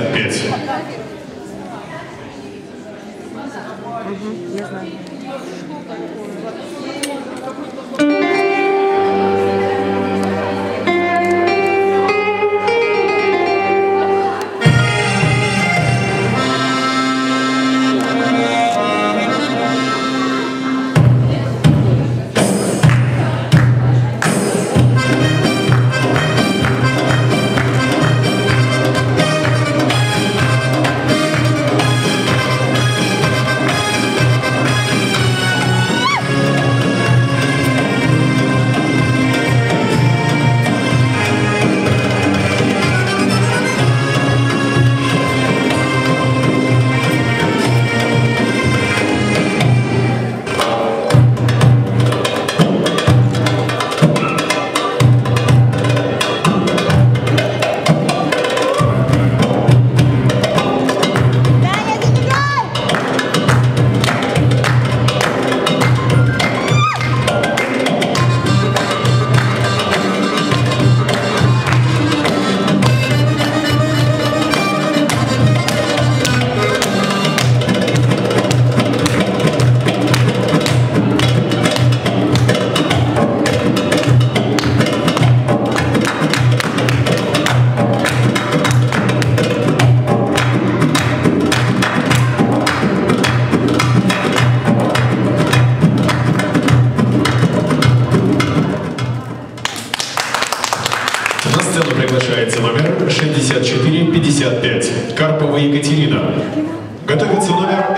55. Я знаю. На сцену приглашается номер 6455. Карпова Екатерина. Готовится номер 7.